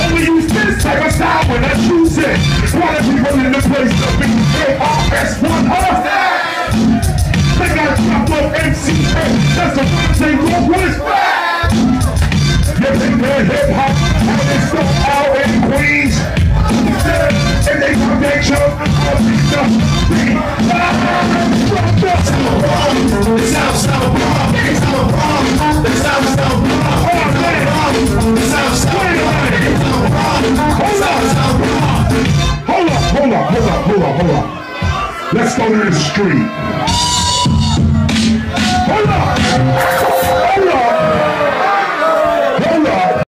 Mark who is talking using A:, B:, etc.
A: Only you why Smaller people running the place to be. KRS-One-R. They got chopped up MCA. That's the first thing wrong with rap. You think they're hip hop? How they stuff out in Queens? And they come back, jump. hold on. Let's go to the street.